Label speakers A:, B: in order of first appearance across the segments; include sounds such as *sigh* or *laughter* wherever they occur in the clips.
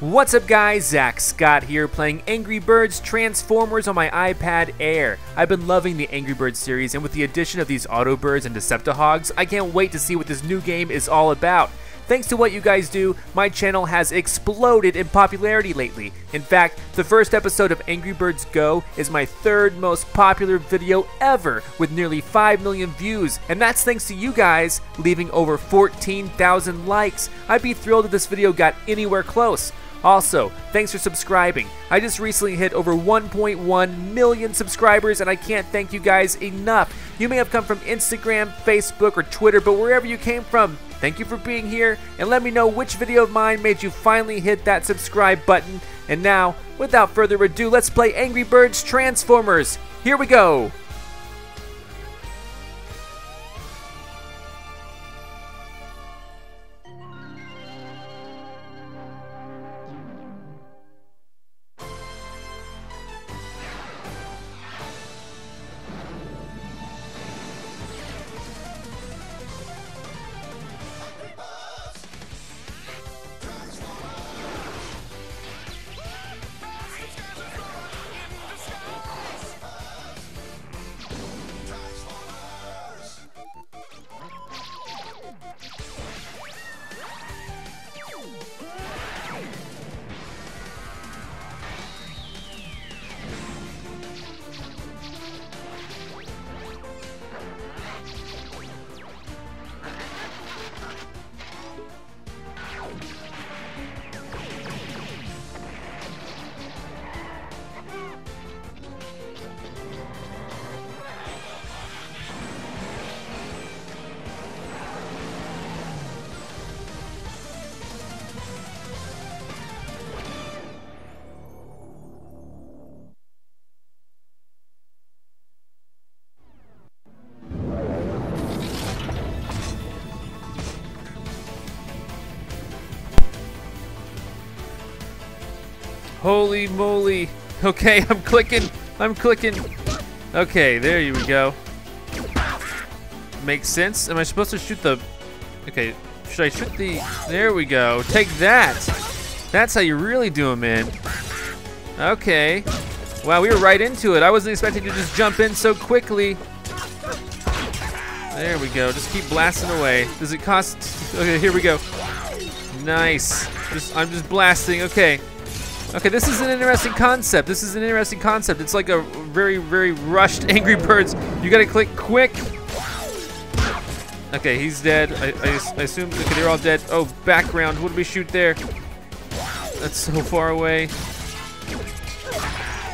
A: What's up guys, Zack Scott here playing Angry Birds Transformers on my iPad Air. I've been loving the Angry Birds series and with the addition of these Autobots and Deceptihogs, I can't wait to see what this new game is all about. Thanks to what you guys do, my channel has exploded in popularity lately. In fact, the first episode of Angry Birds Go is my third most popular video ever with nearly 5 million views, and that's thanks to you guys leaving over 14,000 likes. I'd be thrilled if this video got anywhere close. Also, thanks for subscribing. I just recently hit over 1.1 million subscribers and I can't thank you guys enough. You may have come from Instagram, Facebook, or Twitter, but wherever you came from, thank you for being here and let me know which video of mine made you finally hit that subscribe button. And now, without further ado, let's play Angry Birds Transformers. Here we go! Holy moly. Okay, *laughs* I'm clicking. I'm clicking. Okay, there you go. Makes sense. Am I supposed to shoot the... Okay, should I shoot the... There we go. Take that. That's how you really do them, man. Okay. Wow, we were right into it. I wasn't expecting to just jump in so quickly. There we go. Just keep blasting away. Does it cost... *laughs* Okay, here we go. Nice. Just, I'm just blasting. Okay. Okay, this is an interesting concept. This is an interesting concept. It's like a very, very rushed *laughs* Angry Birds. You gotta click quick. Okay, he's dead. I, I, I assume, okay, they're all dead. Oh, background. What did we shoot there? That's so far away.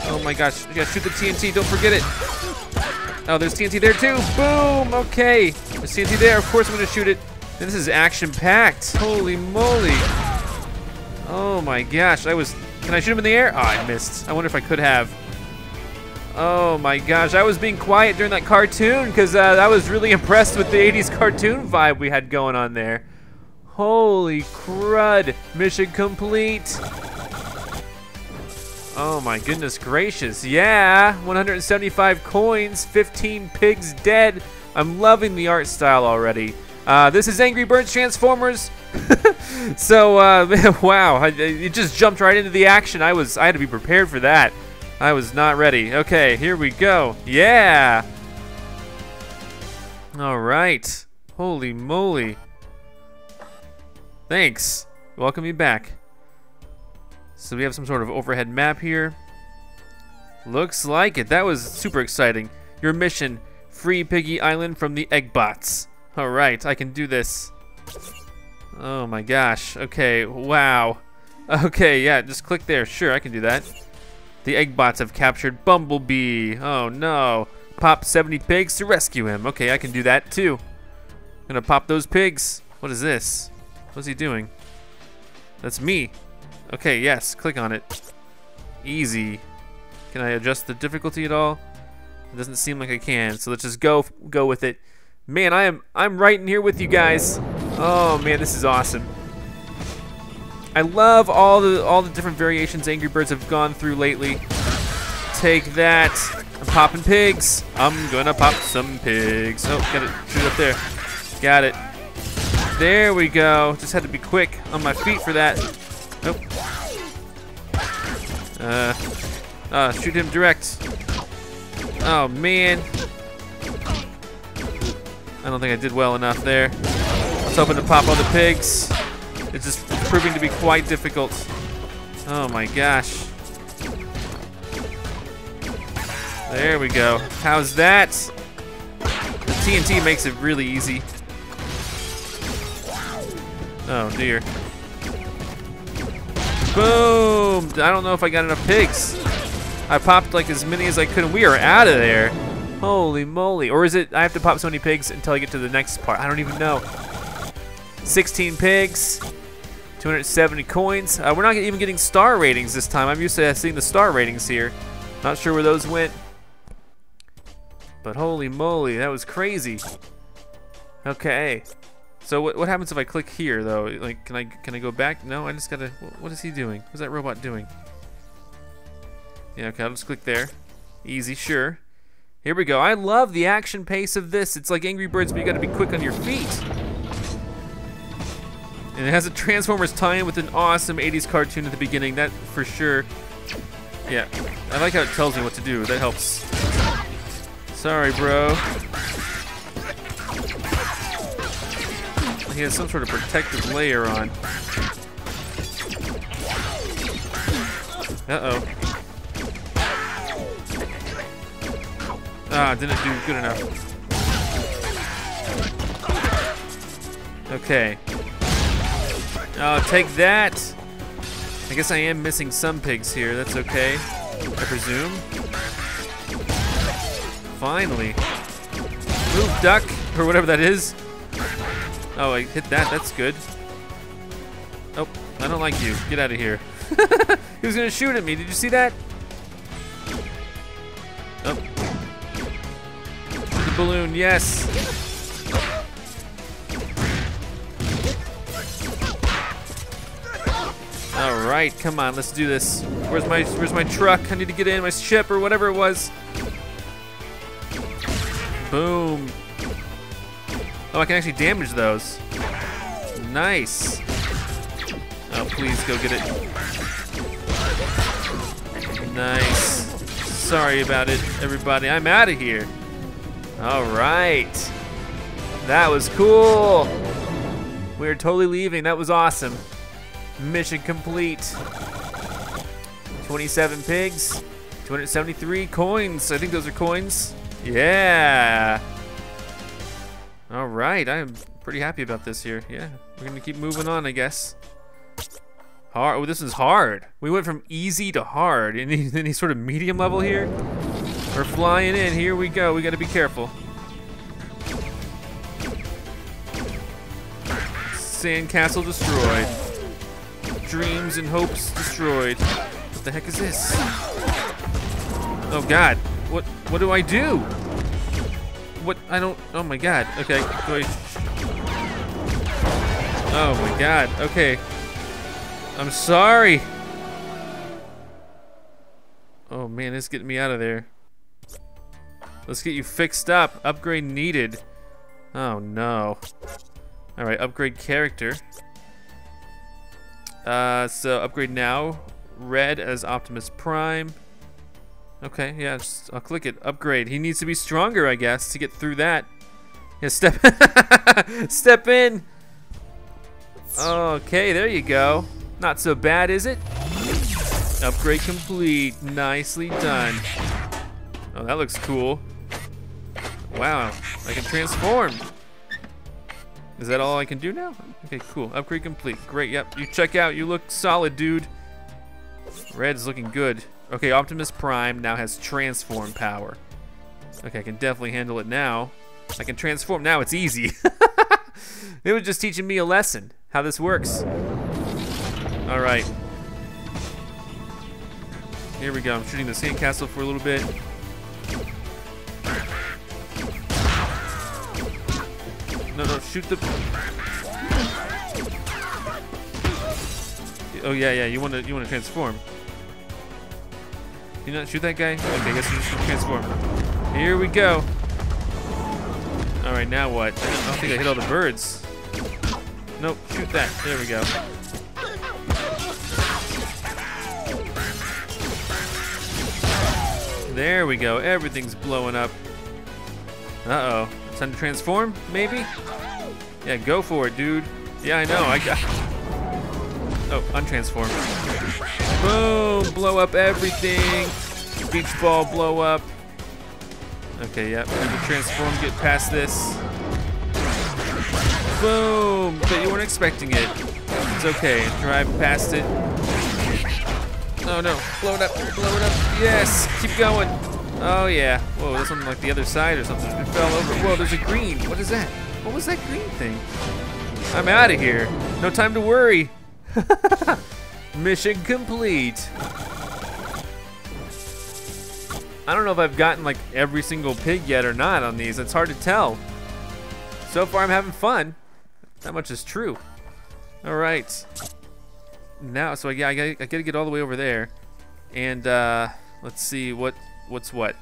A: Oh my gosh, you gotta shoot the TNT, don't forget it. Oh, there's TNT there too. Boom, okay. There's TNT there, of course I'm gonna shoot it. This is action-packed. Holy moly. Oh my gosh, I was can I shoot him in the air? Oh, I missed. I wonder if I could have. Oh my gosh, I was being quiet during that cartoon because uh, I was really *laughs* impressed with the 80s cartoon vibe we had going on there. Holy crud, mission complete. Oh my goodness gracious, yeah, 175 coins, 15 pigs dead. I'm loving the art style already. Uh, this is Angry Birds Transformers. *laughs* so uh, *laughs* wow, I, it just jumped right into the action. I was I had to be prepared for that. I was not ready. Okay, here we go. Yeah. All right. Holy moly. Thanks. Welcome me back. So we have some sort of overhead map here. Looks like it. That was super exciting. Your mission, free Piggy Island from the Eggbots. All right, I can do this. Oh my gosh. Okay, wow. *laughs* Okay, yeah, just click there. Sure, I can do that. The Eggbots have captured Bumblebee. Oh no. Pop 70 pigs to rescue him. Okay, I can do that too. I'm gonna pop those pigs. What is this? What's he doing? That's me. Okay, yes, click on it. Easy. Can I adjust the difficulty at all? It doesn't seem like I can, so let's just go go with it. Man, I am I'm right in here with you guys. Oh man, this is awesome. I love all the all the different variations Angry Birds have gone through lately. Take that. I'm popping pigs. I'm gonna pop some pigs. Oh, got it. Shoot up there. Got it. There we go. Just had to be quick on my feet for that. Nope. Uh, uh, shoot him direct. Oh, man. I don't think I did well enough there. Was hoping to pop all the pigs. It's just proving to be quite difficult. Oh my gosh. There we go. How's that? The TNT makes it really easy. Oh dear. Boom! I don't know if I got enough pigs. I popped like as many as I could and we are out of there. Holy moly. Or is it I have to pop so many pigs until I get to the next part? I don't even know. 16 pigs. 270 coins. Uh, we're not even getting star ratings this time. I'm used to seeing the star ratings here. Not sure where those went. But holy moly, that was crazy. Okay. So what, what happens if I click here though? Like, can I can I go back? No, I just gotta. What is he doing? What's that robot doing? Yeah, okay, I'll just click there. Easy, sure. Here we go. I love the action pace of this. It's like Angry Birds, but you gotta be quick on your feet. And it has a Transformers tie-in with an awesome 80s cartoon at the beginning, that for sure. Yeah, I like how it tells me what to do. That helps. Sorry, bro. He has some sort of protective layer on. Uh-oh. Ah, didn't do good enough. Okay. Oh, take that! I guess I am missing some pigs here. That's okay. I presume. Finally. Move, duck! Or whatever that is. Oh, I hit that. That's good. Oh, I don't like you. Get out of here. *laughs* he was gonna shoot at me. Did you see that? Oh. The balloon, yes. Right, come on, let's do this. Where's my Where's my truck? I need to get in my ship or whatever it was. Boom. Oh, I can actually damage those. Nice. Oh, please go get it. Nice. Sorry about it, everybody. I'm out of here. All right. That was cool. We're totally leaving. That was awesome. Mission complete. 27 pigs, 273 coins. I think those are coins. Yeah. All right, I'm pretty happy about this here. Yeah, we're gonna keep moving on, I guess. Hard. Oh, this is hard. We went from easy to hard. Any, *laughs* any sort of medium level here? We're flying in. Here we go. We gotta be careful. Sandcastle destroyed. Dreams and hopes destroyed. What the heck is this? Oh God. What? What do I do? What? I don't. Oh my god. Okay. Do? Oh my god. Okay. I'm sorry. Oh man, it's getting me out of there. Let's get you fixed up. Upgrade needed. Oh no. Alright, upgrade character. Uh, so upgrade now. Red as Optimus Prime. Okay, yeah, just, I'll click it. Upgrade. He needs to be stronger, I guess, to get through that. Yeah, step, *laughs* step in. Okay, there you go. Not so bad, is it? Upgrade complete. Nicely done. Oh, that looks cool. Wow, I can transform. Is that all I can do now? Okay, cool. Upgrade complete. Great, yep. You check out. You look solid, dude. Red's looking good. Okay, Optimus Prime now has transform power. Okay, I can definitely handle it now. I can transform now, it's easy. *laughs* it was just teaching me a lesson, how this works. All right. Here we go, I'm shooting the sandcastle for a little bit. No, no, shoot the... Oh yeah, yeah, you wanna, you wanna transform. You not shoot that guy? Okay, I guess you just transform. Here we go. All right, now what? I don't think I hit all the birds. Nope, shoot that. There we go. There we go. Everything's blowing up. Uh-oh. Time to transform, maybe? Yeah, go for it, dude. Yeah, I know. I got... Oh, untransform. Boom! Blow up everything. Beach ball blow up. Okay, yep. Yeah, transform, get past this. Boom! Bet you weren't expecting it. It's okay. Drive past it. Oh no, blow it up, blow it up. Yes, keep going. Oh yeah. Whoa, there's something like the other side or something. It fell over. Whoa, there's a green. What is that? What was that green thing? I'm out of here. No time to worry. *laughs* Mission complete. I don't know if I've gotten like every single pig yet or not on these. It's hard to tell. So far I'm having fun. That much is true. All right. Now, so yeah, I gotta, I gotta get all the way over there. And uh, let's see what what's what.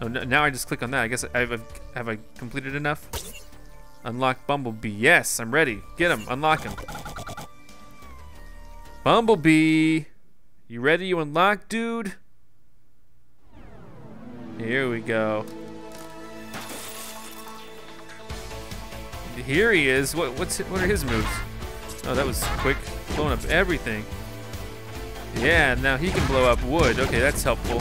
A: Oh, no, now I just click on that. I guess I've, have I completed enough? Unlock Bumblebee. Yes, I'm ready. Get him. Unlock him. Bumblebee. You ready? You unlock, dude? Here we go. Here he is. What what's what are his moves? Oh, that was quick. Blowing up everything. Yeah, now he can blow up wood. Okay, that's helpful.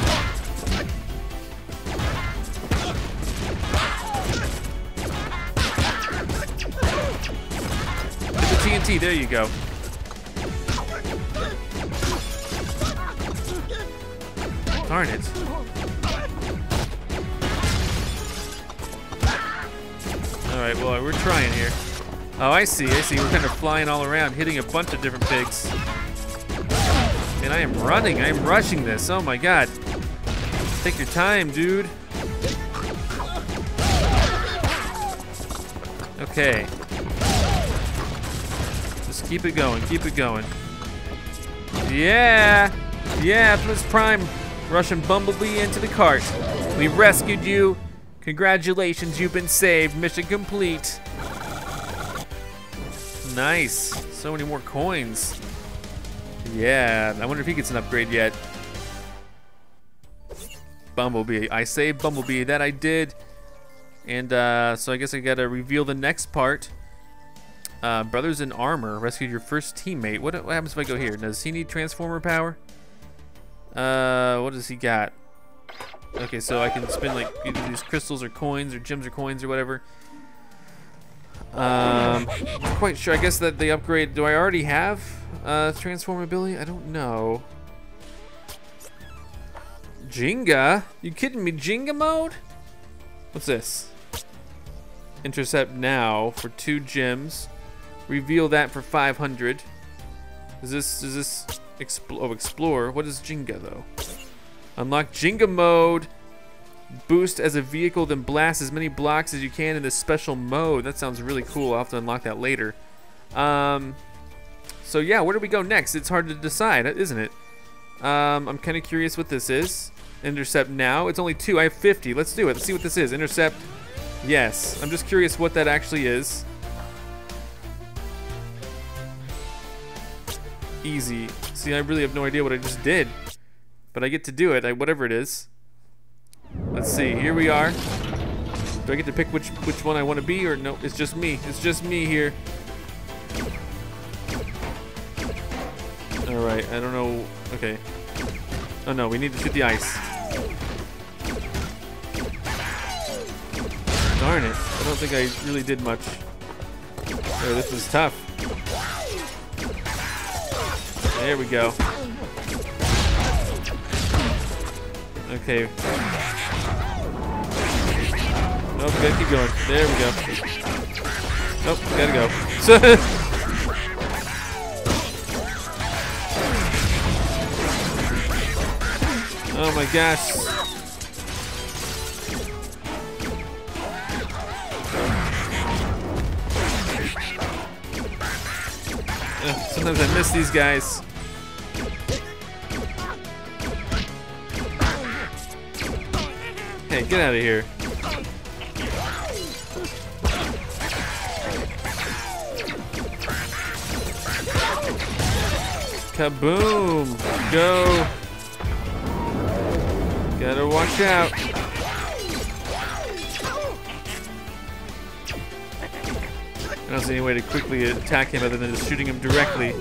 A: Hit the TNT, there you go. Darn it. Alright, well, we're trying here. Oh, I see, I see. We're kind of flying all around, hitting a bunch of different pigs. And I am running, I am rushing this. Oh my god. Take your time, dude. Okay. Just keep it going, keep it going. Yeah! Yeah, Optimus Prime rushing Bumblebee into the cart. We rescued you. Congratulations, you've been saved. Mission complete. Nice. So many more coins. Yeah, I wonder if he gets an upgrade yet. Bumblebee. I saved Bumblebee. That I did. And uh, so I guess I gotta reveal the next part. Uh, Brothers in Armor rescued your first teammate. What, what happens if I go here? Does he need Transformer power? Uh, what does he got? Okay, so I can spend like either these crystals or coins or gems or coins or whatever. Um, not quite sure. I guess that the upgrade. Do I already have uh, transform ability? I don't know. Jenga? You kidding me? Jenga mode? What's this? Intercept now for two gems. Reveal that for 500. Is this is this expl oh explore? What is Jenga though? Unlock Jenga mode. Boost as a vehicle, then blast as many blocks as you can in this special mode. That sounds really cool. I'll have to unlock that later. Um, so yeah, where do we go next? It's hard to decide, isn't it? Um, I'm kind of curious what this is. Intercept now. It's only two. I have 50. Let's do it. Let's see what this is. Intercept. Yes. I'm just curious what that actually is. Easy. See, I really have no idea what I just did. But I get to do it, I, whatever it is. Let's see, here we are. Do I get to pick which which one I want to be or no, it's just me. It's just me here. All right, I don't know. Okay. Oh no, we need to shoot the ice. Darn it. I don't think I really did much. Oh, this is tough. There we go. Okay. Nope, gotta keep going. There we go. Nope, gotta go. *laughs* oh my gosh. sometimes I miss these guys. Hey, get out of here. Kaboom! Go! Gotta watch out. I don't see any way to quickly attack him other than just shooting him directly.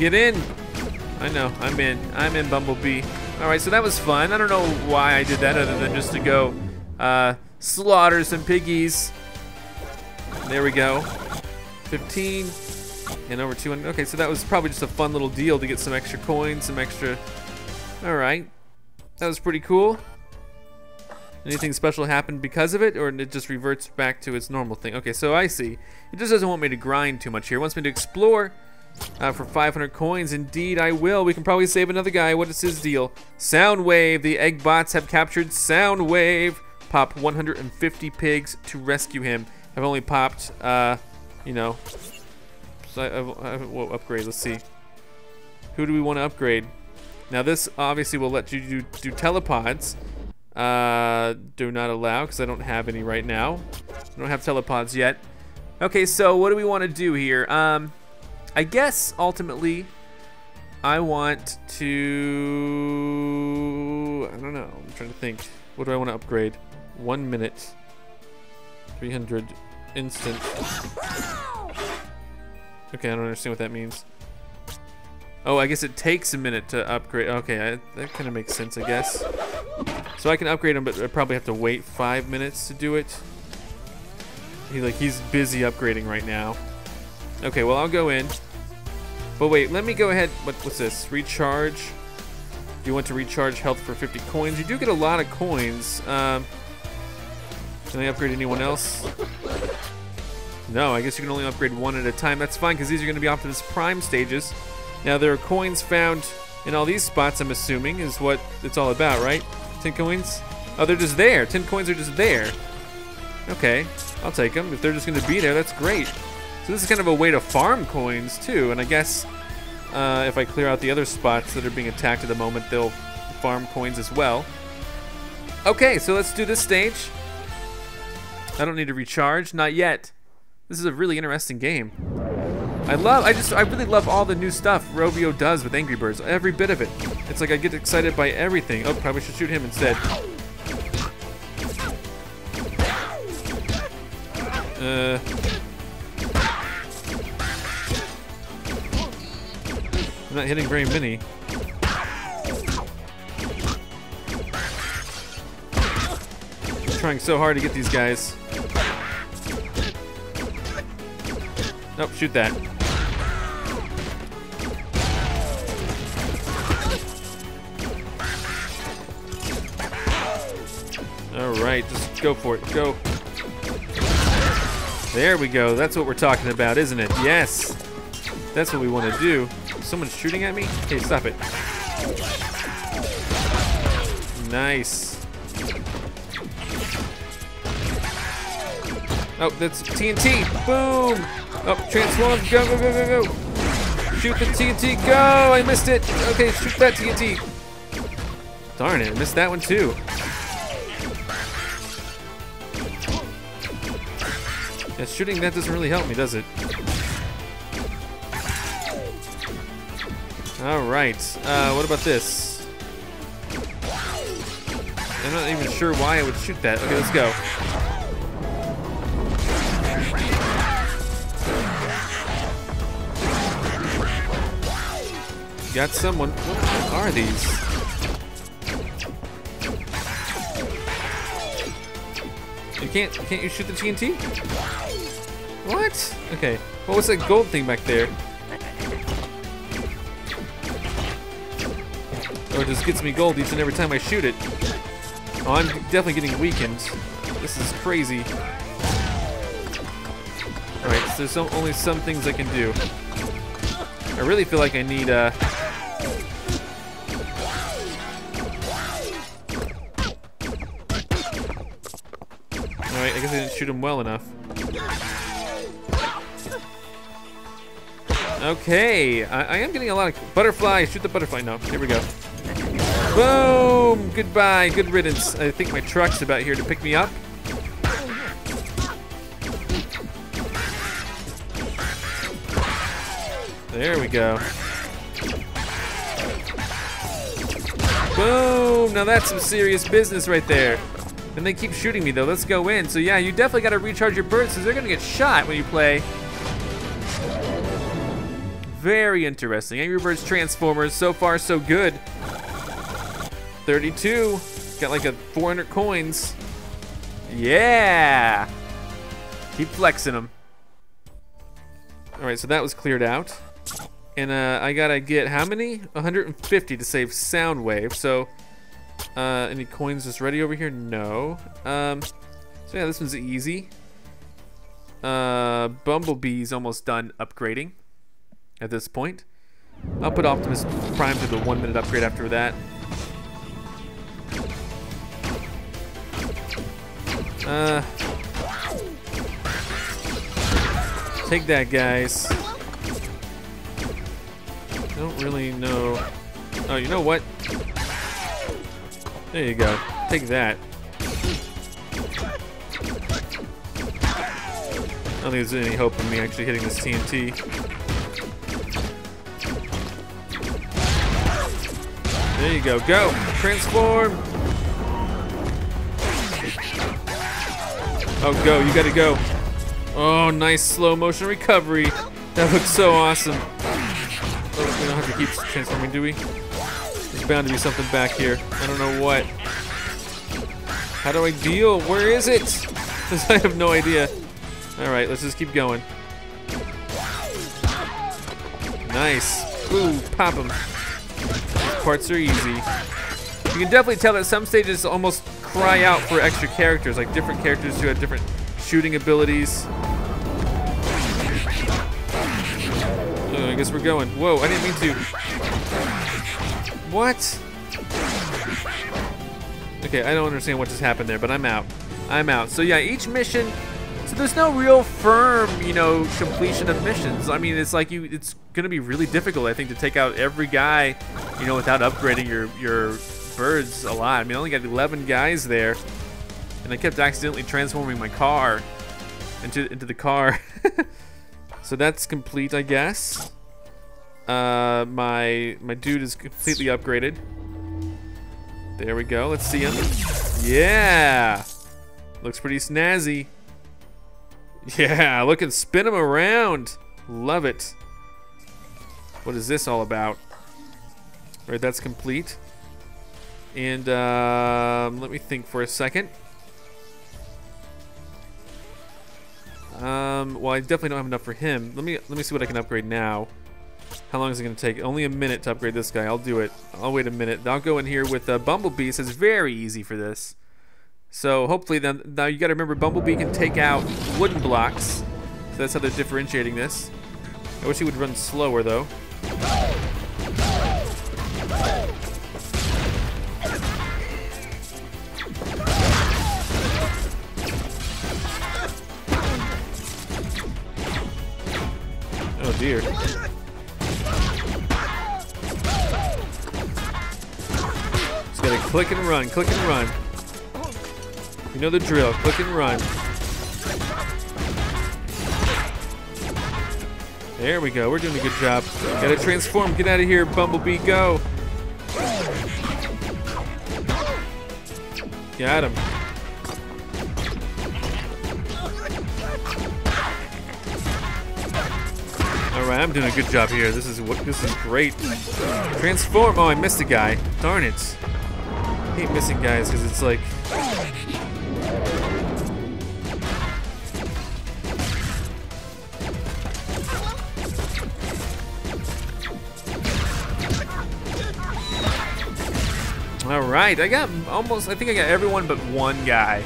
A: Get in! I know, I'm in. I'm in Bumblebee. Alright, so that was fun. I don't know why I did that other than just to go uh, slaughter some piggies. There we go. 15 and over 200. Okay, so that was probably just a fun little deal to get some extra coins, some extra... Alright. That was pretty cool. Anything special happened because of it, or it just reverts back to its normal thing? Okay, so I see. It just doesn't want me to grind too much here. It wants me to explore uh, for 500 coins. Indeed, I will. We can probably save another guy. What is his deal? Soundwave. The egg bots have captured Soundwave. Pop 150 pigs to rescue him. I've only popped, uh, you know, so I, I, I upgrade. Let's see. Who do we want to upgrade? Now this obviously will let you do, do telepods. Uh, do not allow because I don't have any right now. I don't have telepods yet. Okay, so what do we want to do here? Um, I guess ultimately I want to. I don't know. I'm trying to think. What do I want to upgrade? One minute. 300 instant. Okay, I don't understand what that means. Oh, I guess it takes a minute to upgrade. Okay, I, that kind of makes sense, I guess. So I can upgrade him, but I probably have to wait five minutes to do it. He like he's busy upgrading right now. Okay, well I'll go in. But wait, let me go ahead. What, what's this? Recharge. You want to recharge health for 50 coins? You do get a lot of coins. Um, can I upgrade anyone else? No, I guess you can only upgrade one at a time. That's fine, because these are going to be Optimus Prime stages. Now, there are coins found in all these spots, I'm assuming, is what it's all about, right? 10 coins? Oh, they're just there. 10 coins are just there. Okay, I'll take them. If they're just going to be there, that's great. So this is kind of a way to farm coins, too. And I guess uh, if I clear out the other spots that are being attacked at the moment, they'll farm coins as well. Okay, so let's do this stage. I don't need to recharge. Not yet. This is a really interesting game. I love, I just, I really love all the new stuff Rovio does with Angry Birds. Every bit of it. It's like I get excited by everything. Oh, probably should shoot him instead. Uh. I'm not hitting very many. I'm trying so hard to get these guys. Nope, shoot that. Alright, just go for it. Go. There we go. That's what we're talking about, isn't it? Yes. That's what we want to do. Someone's shooting at me? Hey, stop it. Nice. Oh, that's TNT. Boom. Oh, transform. Go, go, go, go, go. Shoot the TNT. Go. I missed it. Okay, shoot that TNT. Darn it, I missed that one too. Shooting that doesn't really help me, does it? Alright, uh, what about this? I'm not even sure why I would shoot that. Okay, let's go. Got someone. What are these? You can't can't you shoot the TNT? What? Okay. What was that gold thing back there? Oh, it just gets me gold each and every time I shoot it. Oh, I'm definitely getting weakened. This is crazy. Alright, so there's some, only some things I can do. I really feel like I need, uh, Alright, I guess I didn't shoot him well enough. Okay, I, I, am getting a lot of butterfly. Shoot the butterfly. No, here we go. Boom! Goodbye. Good riddance. I think my truck's about here to pick me up. There we go. Boom! Now that's some serious business right there. And they keep shooting me though. Let's go in. So yeah, you definitely got to recharge your birds because they're gonna get shot when you play. Very interesting. Angry Birds Transformers. So far, so good. 32. Got like a 400 coins. Yeah. Keep flexing them. All right, so that was cleared out. And uh, I gotta get how many? 150 to save Soundwave. So, uh, any coins just ready over here? No. Um, so yeah, this one's easy. Uh, Bumblebee's almost done upgrading at this point. I'll put Optimus Prime to the one minute upgrade after that. Uh, take that, guys. I don't really know. Oh, you know what? There you go. Take that. I don't think there's any hope of me actually hitting this TNT. There you go. Go! Transform! Oh, go. You gotta go. Oh, nice slow motion recovery. That looks so awesome. Oh, we don't have to keep transforming, do we? There's bound to be something back here. I don't know what. How do I deal? Where is it? *laughs* I have no idea. Alright, let's just keep going. Nice. Ooh, pop them. Parts are easy. You can definitely tell that some stages almost cry out for extra characters, like different characters who have different shooting abilities. Oh, I guess we're going. Whoa, I didn't mean to. What? Okay, I don't understand what just happened there, but I'm out. I'm out. So yeah, each mission, so there's no real firm, you know, completion of missions. I mean, it's like you, it's gonna be really difficult, I think, to take out every guy, you know, without upgrading your your birds a lot. I mean, I only got 11 guys there, and I kept accidentally transforming my car into into the car. *laughs* so that's complete, I guess. Uh, my my dude is completely upgraded. There we go. Let's see him. Yeah, looks pretty snazzy. *laughs* Yeah, look and spin him around. Love it. What is this all about? Right, that's complete. And um, let me think for a second. Um, well, I definitely don't have enough for him. Let me let me see what I can upgrade now. How long is it going to take? Only a minute to upgrade this guy. I'll do it. I'll wait a minute. I'll go in here with uh, Bumblebee. It's very easy for this. So hopefully then, now you got to remember Bumblebee can take out wooden blocks. So that's how they're differentiating this. I wish he would run slower though. Oh dear. Just gotta click and run, click and run. You know the drill, click and run. There we go, we're doing a good job. Gotta transform, get out of here, Bumblebee, go. Got him. All right, I'm doing a good job here. This is this is great. Transform. Oh, I missed a guy. Darn it. I hate missing guys because it's like. Right, I got almost. I think I got everyone but one guy.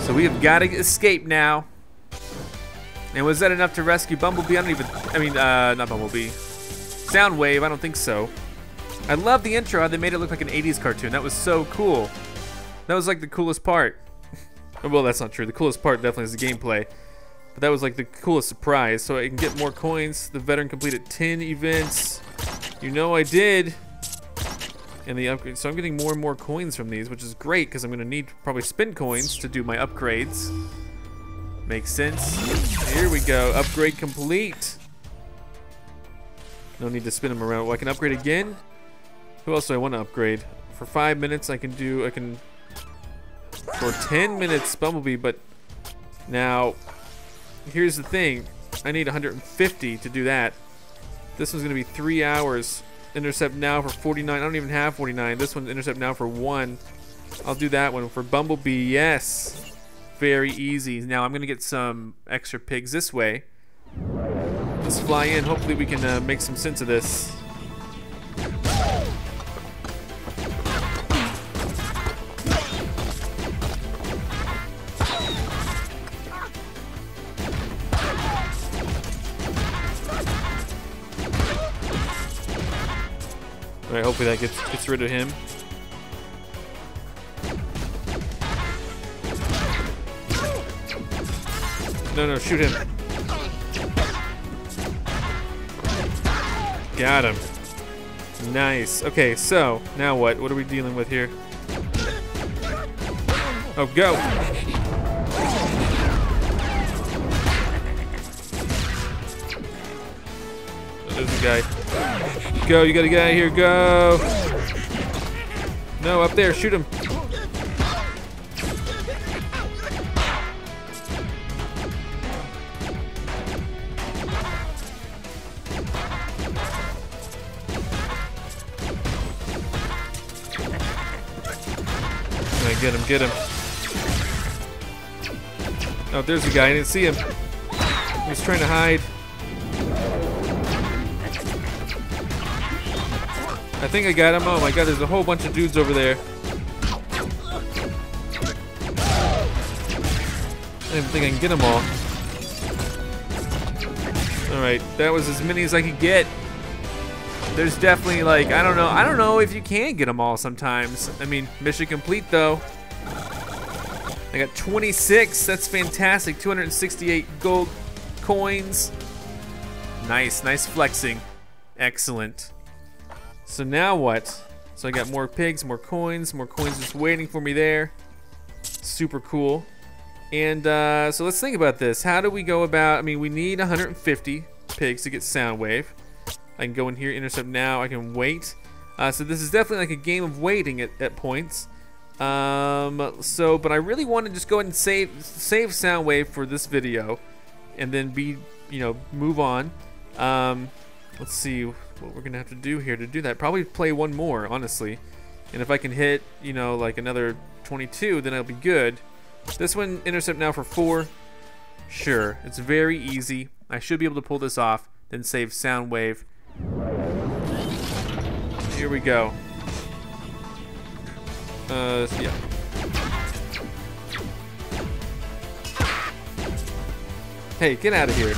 A: So we have got to escape now. And was that enough to rescue Bumblebee? I don't even, I mean, uh, not Bumblebee. Soundwave, I don't think so. I love the intro, they made it look like an 80s cartoon. That was so cool. That was like the coolest part. *laughs* well, that's not true. The coolest part definitely is the gameplay. But that was like the coolest surprise. So I can get more coins. The veteran completed 10 events. You know I did. And the upgrade. So I'm getting more and more coins from these, which is great because I'm going to need probably spin coins to do my upgrades. Makes sense. Here we go. Upgrade complete. No need to spin them around. Well, I can upgrade again. Who else do I want to upgrade? For five minutes, I can do. I can. For 10 minutes, Bumblebee, but now, here's the thing. I need 150 to do that. This one's gonna be three hours. Intercept now for 49. I don't even have 49. This one's intercept now for one. I'll do that one for Bumblebee. Yes, very easy. Now I'm gonna get some extra pigs this way. Let's fly in. Hopefully we can uh, make some sense of this. Alright, hopefully that gets gets rid of him. No, no, shoot him. Got him. Nice. Okay, so now what? What are we dealing with here? Oh, go! Go, you gotta get out of here, go! No, up there, shoot him. Get him, get him. Oh, there's a guy, I didn't see him. He's trying to hide. I think I got him. Oh my god, there's a whole bunch of dudes over there. I don't even think I can get them all. Alright, that was as many as I could get. There's definitely like, I don't know, I don't know if you can get them all sometimes. I mean, mission complete though. I got 26, that's fantastic. 268 gold coins. Nice, nice flexing. Excellent. So now what? So I got more pigs, more coins, more coins just waiting for me there. Super cool. And uh, so let's think about this. How do we go about, I mean, we need 150 pigs to get Soundwave. I can go in here, intercept now, I can wait. Uh, so this is definitely like a game of waiting at, at points. Um, so, but I really want to just go ahead and save, save Soundwave for this video. And then be, you know, move on. Um, let's see what we're gonna have to do here to do that. Probably play one more, honestly. And if I can hit, you know, like another 22, then I'll be good. This one, intercept now for four. Sure, it's very easy. I should be able to pull this off, then save Soundwave. Here we go. Uh, yeah. Hey, get out of here.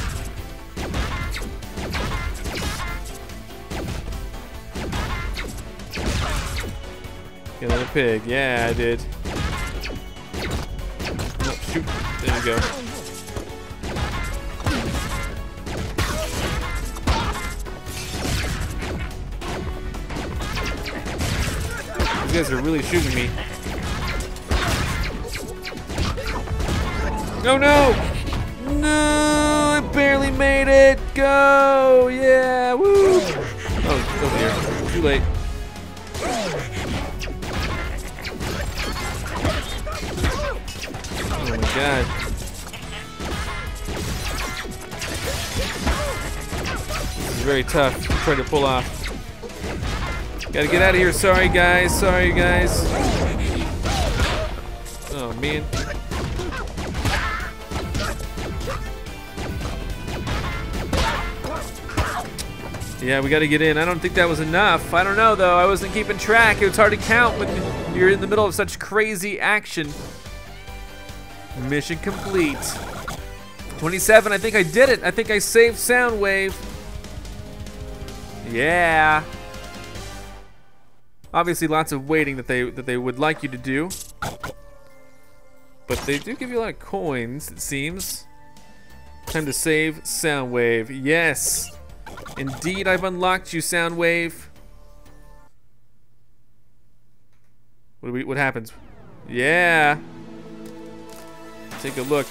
A: Pig. Yeah, I did. Oh, shoot. There you go. These guys are really shooting me. No, no! No! I barely made it! Go! Yeah! Woo! Oh, over here. Too late. Very tough to try to pull off. Gotta get out of here. Sorry, guys. Sorry, guys. Oh, man. Yeah, we gotta get in. I don't think that was enough. I don't know, though. I wasn't keeping track. It was hard to count when you're in the middle of such crazy action. Mission complete. 27, I think I did it. I think I saved Soundwave. Yeah. Obviously lots of waiting that they that they would like you to do. But they do give you a lot of coins, it seems. Time to save Soundwave. Yes. Indeed, I've unlocked you, Soundwave. What we what happens? Yeah. Take a look.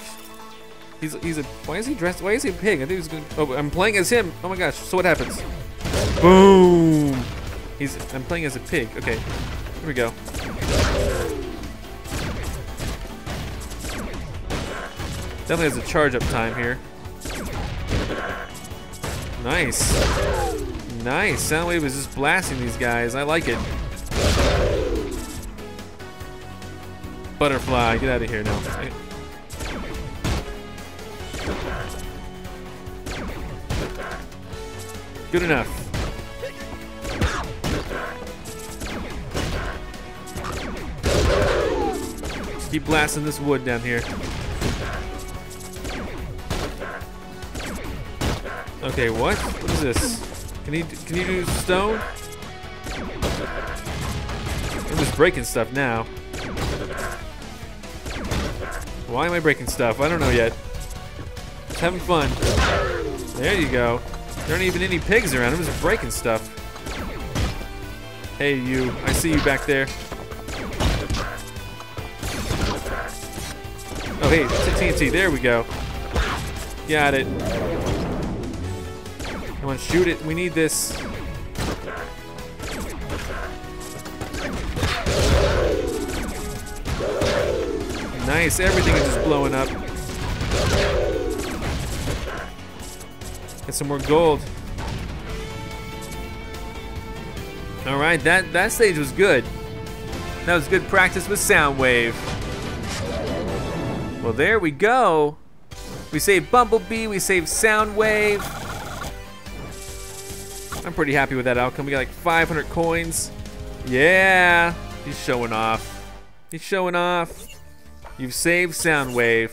A: He's he's a why is he dressed? Why is he a pig? I think he's gonna. Oh, I'm playing as him. Oh my gosh! So what happens? Boom! He's. I'm playing as a pig. Okay. Here we go. Definitely has a charge up time here. Nice. Nice. Soundwave is just blasting these guys. I like it. Butterfly, get out of here now. Good enough. Keep blasting this wood down here. Okay, what? What is this? Can you can you do stone? I'm just breaking stuff now. Why am I breaking stuff? I don't know yet. Just having fun. There you go. There aren't even any pigs around. I'm just breaking stuff. Hey, you. I see you back there. Hey, TNT. There we go. Got it. Come on, shoot it. We need this. Nice. Everything is just blowing up. Get some more gold. All right, that that stage was good. That was good practice with Soundwave. Well, there we go. We saved Bumblebee, we saved Soundwave. I'm pretty happy with that outcome. We got like 500 coins. Yeah, he's showing off. He's showing off. You've saved Soundwave.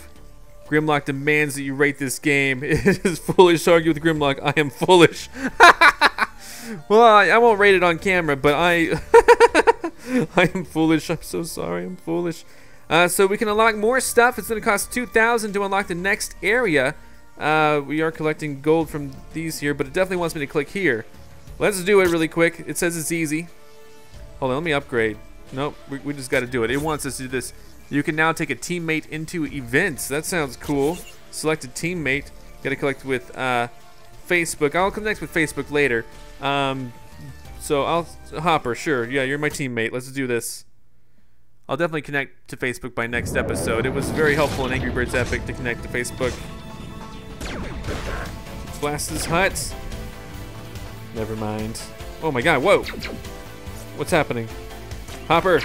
A: Grimlock demands that you rate this game. *laughs* It is foolish to argue with Grimlock. I am foolish. *laughs* well, I, I, won't rate it on camera, but I, *laughs* I am foolish. I'm so sorry. I'm foolish. Uh, so we can unlock more stuff. It's going to cost 2,000 to unlock the next area. Uh, we are collecting gold from these here, but it definitely wants me to click here. Let's do it really quick. It says it's easy. Hold on, let me upgrade. Nope, we, we just got to do it. It wants us to do this. You can now take a teammate into events. That sounds cool. Select a teammate. Got to collect with uh, Facebook. I'll connect with Facebook later. Um, so I'll Hopper, sure. Yeah, you're my teammate. Let's do this. I'll definitely connect to Facebook by next episode. It was very helpful in Angry Birds Epic to connect to Facebook. Blast his hut. Never mind. Oh my god, whoa! What's happening? Hopper!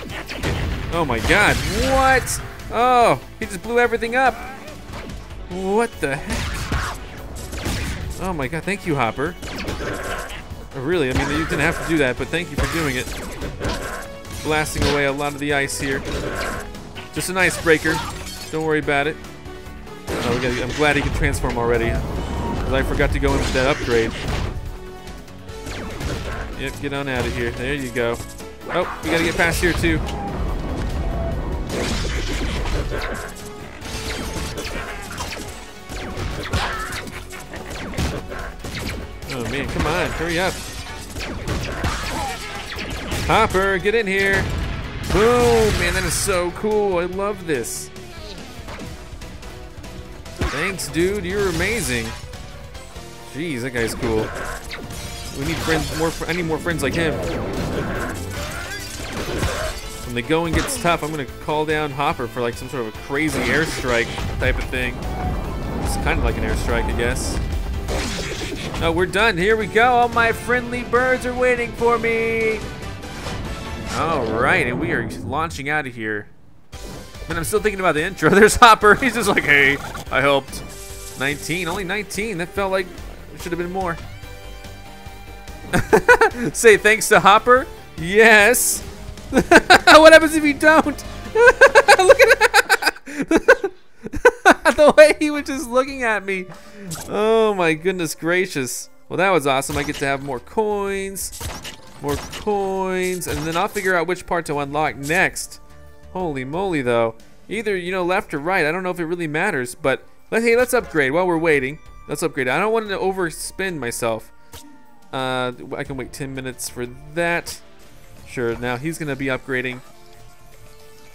A: Oh my god, what? Oh, he just blew everything up! What the heck? Oh my god, thank you, Hopper. Really, I mean, you didn't have to do that, but thank you for doing it. Blasting away a lot of the ice here. Just an icebreaker. Don't worry about it. Oh, gotta, I'm glad he can transform already. Because I forgot to go in with that upgrade. Yep, get on out of here. There you go. Oh, we gotta get past here too. Oh man, come on, hurry up. Hopper, get in here. Boom, man, that is so cool. I love this. Thanks, dude. You're amazing. Jeez, that guy's cool. We need friends, more. I need more friends like him. When the going gets tough, I'm gonna call down Hopper for like some sort of a crazy airstrike type of thing. It's kind of like an airstrike, I guess. Oh, we're done. Here we go. All my friendly birds are waiting for me. All right, and we are launching out of here. Man, I'm still thinking about the intro. *laughs* There's Hopper. He's just like, hey, I helped. 19, only 19. That felt like it should have been more. *laughs* Say thanks to Hopper? Yes. *laughs* what happens if you don't? Look at the way he was just looking at me. Oh my goodness gracious. Well, that was awesome. I get to have more coins, more coins, and then I'll figure out which part to unlock next. Holy moly, though. Either, you know, left or right. I don't know if it really matters, but let, hey, let's upgrade while we're waiting. Let's upgrade. I don't want to overspend myself. Uh, I can wait 10 minutes for that. Sure, now he's going to be upgrading.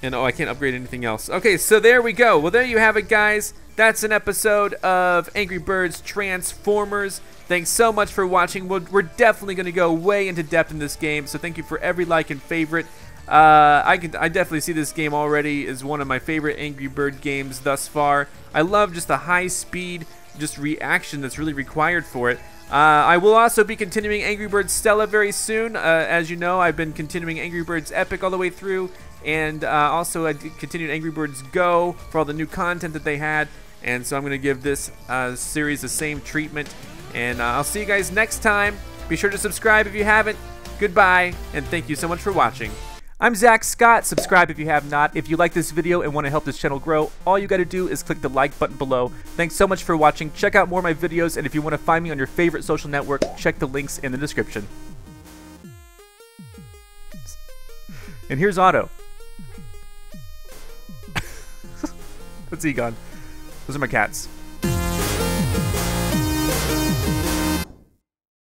A: And oh, I can't upgrade anything else. Okay, so there we go. Well, there you have it, guys. That's an episode of Angry Birds Transformers. Thanks so much for watching. We're, definitely going to go way into depth in this game, so thank you for every like and favorite. Uh, I can I definitely see this game already as one of my favorite Angry Bird games thus far. I love just the high speed, just reaction that's really required for it. Uh, I will also be continuing Angry Birds Stella very soon. Uh, as you know, I've been continuing Angry Birds Epic all the way through, and uh, also I continued Angry Birds Go for all the new content that they had. And so I'm going to give this uh, series the same treatment. And uh, I'll see you guys next time. Be sure to subscribe if you haven't. Goodbye, and thank you so much for watching. I'm Zack Scott. Subscribe if you have not. If you like this video and want to help this channel grow, all you got to do is click the like button below. Thanks so much for watching. Check out more of my videos, and if you want to find me on your favorite social network, check the links in the description. And here's Otto. *laughs* He gone? Those are my cats.